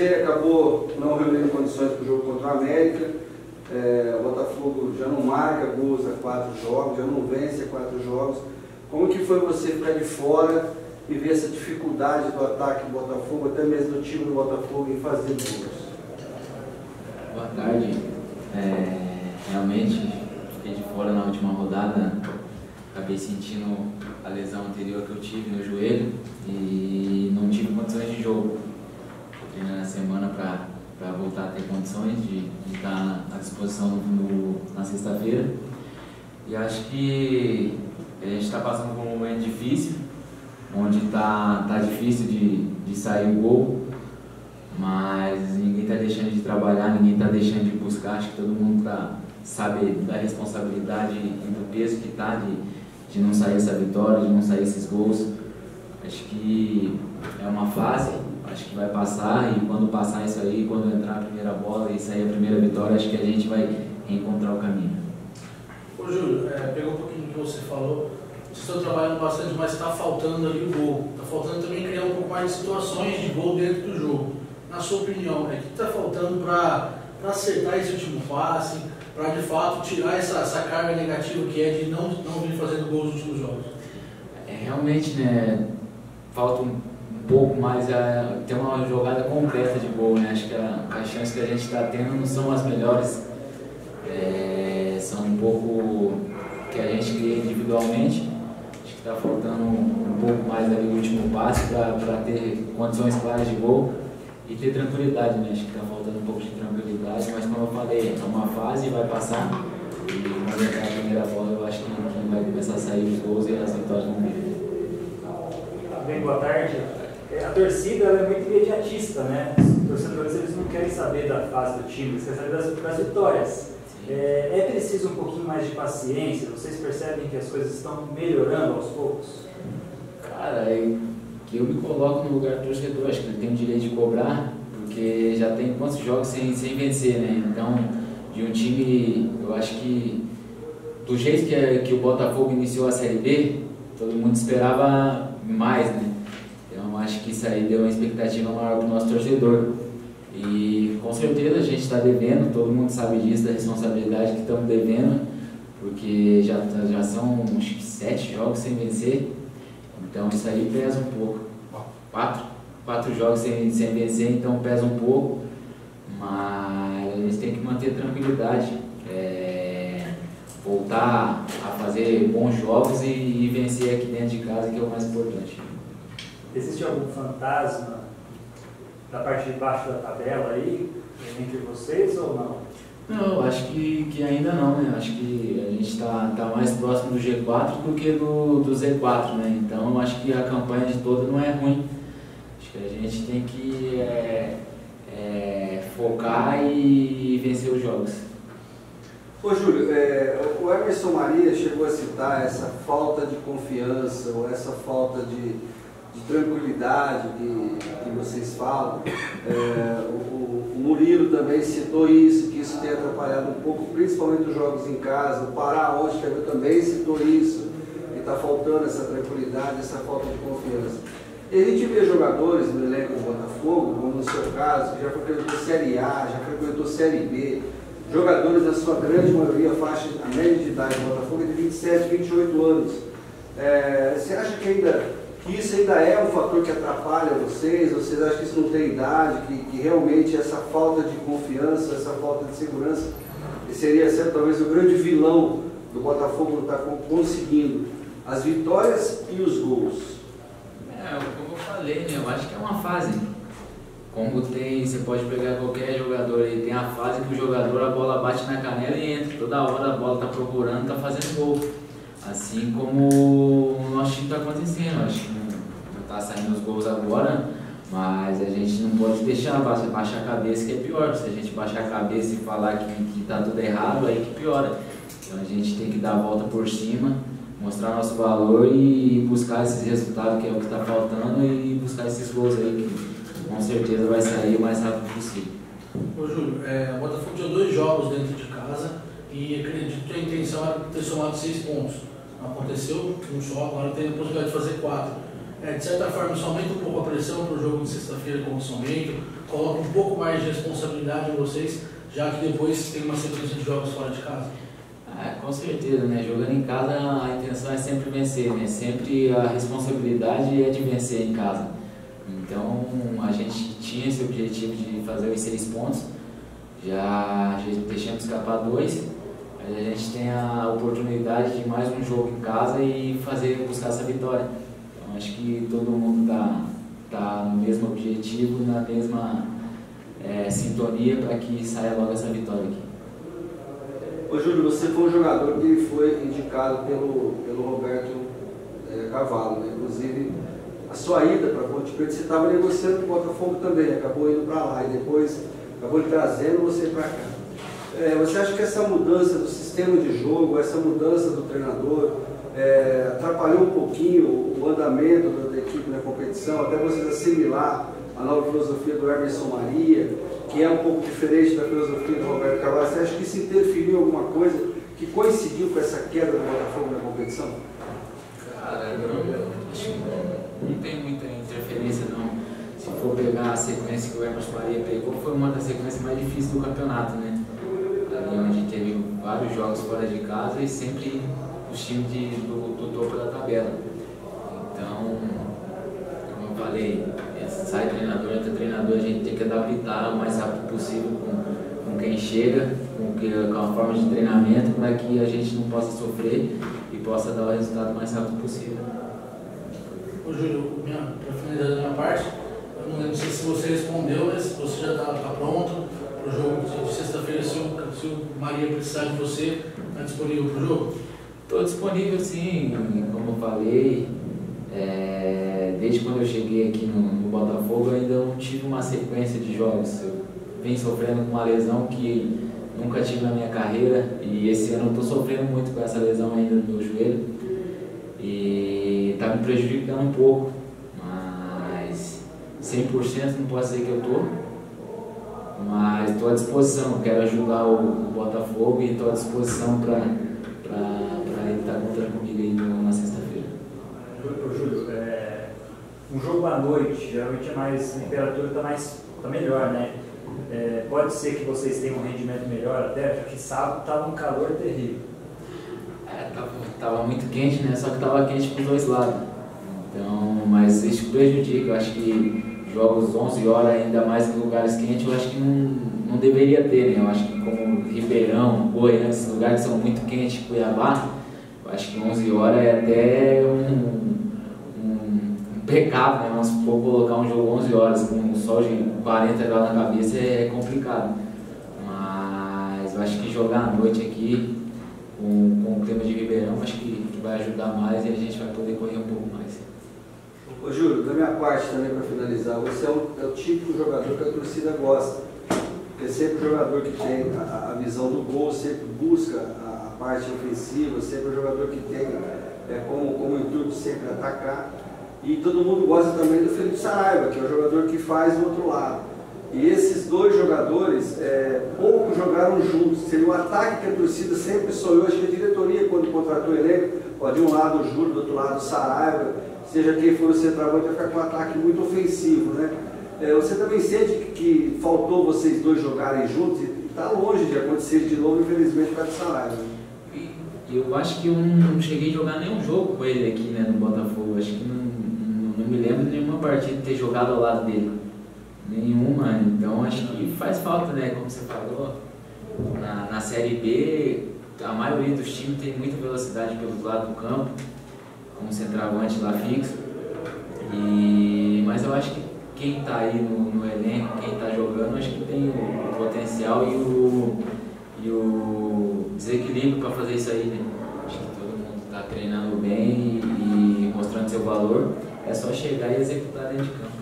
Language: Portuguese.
você acabou não reunindo condições para o jogo contra a América. É, o Botafogo já não marca gols a quatro jogos, já não vence a quatro jogos. Como que foi você ficar de fora e ver essa dificuldade do ataque do Botafogo, até mesmo do time do Botafogo em fazer gols? Boa tarde. É, realmente fiquei de fora na última rodada, acabei sentindo a lesão anterior que eu tive no joelho e não tive condições de jogo. Treinando na semana para voltar a ter condições de, estar à disposição no, na sexta-feira. E acho que a gente está passando por um momento difícil, onde está tá difícil de, de sair o gol, mas ninguém está deixando de trabalhar, ninguém está deixando de buscar, acho que todo mundo tá, sabe da responsabilidade e do peso que está de, de não sair essa vitória, de não sair esses gols. Acho que é uma fase, acho que vai passar e quando passar isso aí, quando entrar a primeira bola e sair a primeira vitória, acho que a gente vai encontrar o caminho. Ô Júlio, é, pegou um pouquinho do que você falou, vocês estão trabalhando bastante, mas está faltando ali o gol. Está faltando também criar um pouco mais de situações de gol dentro do jogo. Na sua opinião, né, o que está faltando para acertar esse último passe, para de fato tirar essa, essa carga negativa que é de não, não vir fazendo gols nos últimos jogos? É, realmente, né, falta um, pouco mais a ter uma jogada completa de gol, né? Acho que a, as chances que a gente está tendo não são as melhores. É, são um pouco que a gente cria individualmente. Acho que está faltando um, pouco mais ali o último passe para ter condições claras de gol e ter tranquilidade, né? Acho que está faltando um pouco de tranquilidade, mas como eu falei, é uma fase e vai passar. E quando entrar a primeira bola, eu acho que, que vai começar a sair os gols e as vitórias vão vir. Bem, boa tarde. A torcida é muito imediatista, né? Os torcedores eles não querem saber da fase do time, eles querem saber das, das vitórias. É, é, preciso um pouquinho mais de paciência? Vocês percebem que as coisas estão melhorando aos poucos? Cara, que eu me coloco no lugar do torcedor, acho que ele tem o direito de cobrar, porque já tem quantos jogos sem, sem vencer, né? Então, de um time, eu acho que do jeito que, que o Botafogo iniciou a Série B, todo mundo esperava mais, né? Acho que isso aí deu uma expectativa maior para o nosso torcedor. E com certeza a gente está devendo, todo mundo sabe disso, da responsabilidade que estamos devendo, porque já, já são uns sete jogos sem vencer, então isso aí pesa um pouco. Quatro, quatro jogos sem, sem vencer, então pesa um pouco, mas a gente tem que manter tranquilidade, é, voltar a fazer bons jogos e, e vencer aqui dentro de casa, que é o mais importante. Existe algum fantasma da parte de baixo da tabela aí, entre vocês ou não? Não, acho que, que ainda não, né? Acho que a gente está tá mais próximo do G4 do que do, do Z4, né? Então acho que a campanha de toda não é ruim. Acho que a gente tem que é, é, focar e vencer os jogos. Ô Júlio, é, o Emerson Maria chegou a citar essa falta de confiança ou essa falta de de tranquilidade que, que vocês falam. É, o, o, Murilo também citou isso, que isso tem atrapalhado um pouco, principalmente os jogos em casa. O Pará hoje também citou isso, que está faltando essa tranquilidade, essa falta de confiança. E a gente vê jogadores no elenco do Botafogo, como no seu caso, que já frequentou Série A, já frequentou Série B, jogadores da sua grande maioria, faixa, a média de idade do Botafogo é de 27, 28 anos. É, você acha que ainda que isso ainda é um fator que atrapalha vocês? Vocês acham que isso não tem idade, que, que realmente essa falta de confiança, essa falta de segurança seria ser talvez o grande vilão do Botafogo não estar tá conseguindo as vitórias e os gols? É, como eu falei, né? eu acho que é uma fase. Como tem, você pode pegar qualquer jogador aí, tem a fase que o jogador, a bola bate na canela e entra. Toda hora a bola está procurando, está fazendo gol. Assim como o nosso time está acontecendo. Acho que não está saindo os gols agora, mas a gente não pode deixar baixar a cabeça que é pior. Se a gente baixar a cabeça e falar que está tudo errado, aí que piora. Então a gente tem que dar a volta por cima, mostrar nosso valor e buscar esses resultados que é o que está faltando e buscar esses gols aí que com certeza vai sair o mais rápido possível. Ô Júlio, é, o Botafogo tinha dois jogos dentro de casa e acredito que a intenção era ter somado seis pontos aconteceu um só, agora tem a possibilidade de fazer quatro. É, de certa forma, isso aumenta um pouco a pressão para o jogo de sexta-feira com o São Bento, coloca um pouco mais de responsabilidade em vocês, já que depois tem uma sequência de jogos fora de casa? Ah, com certeza, né? Jogando em casa a intenção é sempre vencer, né? Sempre a responsabilidade é de vencer em casa. Então a gente tinha esse objetivo de fazer os seis pontos, já, deixamos escapar dois, a gente tem a oportunidade de mais um jogo em casa e fazer buscar essa vitória. Então acho que todo mundo está tá no mesmo objetivo, na mesma é, sintonia para que saia logo essa vitória aqui. Ô Júlio, você foi um jogador que foi indicado pelo, pelo Roberto é, Cavalo, né? inclusive a sua ida para Ponte Preta, você estava negociando com o Botafogo também, acabou indo para lá e depois acabou trazendo você para cá. É, você acha que essa mudança do sistema de jogo, essa mudança do treinador, é, atrapalhou um pouquinho o andamento da, equipe na competição, até vocês assimilar a nova filosofia do Emerson Maria? que é um pouco diferente da filosofia do Roberto Carvalho, você acha que isso interferiu em alguma coisa que coincidiu com essa queda do Botafogo na competição? Cara, não, acho que não, não tem muita interferência não. Se for pegar a sequência que o Emerson Maria pegou, foi uma das sequências mais difíceis do campeonato, né? Onde teve vários jogos fora de casa e sempre os times de, do, do topo da tabela. Então, como eu falei, sai treinador, entra treinador, a gente tem que adaptar o mais rápido possível com, com quem chega, com, que, com a forma de treinamento, para que a gente não possa sofrer e possa dar o resultado mais rápido possível. Ô Júlio, para finalizar a minha parte, eu não, sei se você respondeu, mas você já está tá pronto para o jogo de, sexta-feira, se, se o Maria precisar de você, está disponível para o jogo? Estou disponível sim, como eu falei. É, desde quando eu cheguei aqui no, no, Botafogo, eu ainda não tive uma sequência de jogos. Eu sofrendo com uma lesão que nunca tive na minha carreira e esse ano eu estou sofrendo muito com essa lesão ainda no meu joelho e está me prejudicando um pouco, mas 100% não posso dizer que eu estou, mas estou à disposição, quero ajudar o, o Botafogo e estou à disposição para ele estar tá contando comigo aí na sexta-feira. Júlio, é, um jogo à noite, geralmente é mais, a temperatura está mais, tá melhor, né? É, pode ser que vocês tenham um rendimento melhor até, já que sábado estava um calor terrível. É, tava, tava muito quente, né? Só que tava quente para os dois lados. Então, mas isso prejudica. Eu acho que jogos 11 horas, ainda mais em lugares quentes, eu acho que não, não deveria ter, né? Eu acho que como Ribeirão, Goiânia, esses lugares são muito quentes, Cuiabá, eu acho que 11 horas é até um, pecado, né? Vamos supor colocar um jogo 11 horas com o sol de 40 graus na cabeça é complicado. Mas eu acho que jogar à noite aqui com, com o clima de Ribeirão acho que vai ajudar mais e a gente vai poder correr um pouco mais. Ô Júlio, da minha parte também para finalizar, você é, é o típico jogador que a torcida gosta. Porque é sempre o jogador que tem a, a visão do gol, sempre busca a, a, parte ofensiva, sempre o jogador que tem é, como, como intuito sempre atacar. E todo mundo gosta também do Felipe Saraiva, que é o jogador que faz o outro lado. E esses dois jogadores, é, pouco jogaram juntos. Seria um ataque que a torcida sempre sonhou. Acho que contratou o elenco, pode de um lado o Júlio, do outro lado o Saraiva, seja quem for o centroavante, vai ficar com um ataque muito ofensivo. Né? É, você também sente que, faltou vocês dois jogarem juntos e está longe de acontecer de novo, infelizmente, com a Saraiva. Eu acho que eu não cheguei a jogar nenhum jogo com ele aqui né, no Botafogo. Acho que não não me lembro de nenhuma partida ter jogado ao lado dele. Nenhuma. Então acho que faz falta, né? Como você falou, na, na Série B, a maioria dos times tem muita velocidade pelo lado do campo, com um centroavante lá fixo. E, mas eu acho que quem está aí no, no, elenco, quem está jogando, acho que tem o, potencial e o, e o desequilíbrio para fazer isso aí, né? Acho que todo mundo está treinando bem e, e mostrando seu valor. É só chegar e executar dentro de campo.